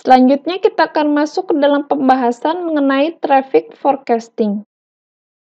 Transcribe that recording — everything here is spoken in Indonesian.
Selanjutnya kita akan masuk ke dalam pembahasan mengenai traffic forecasting.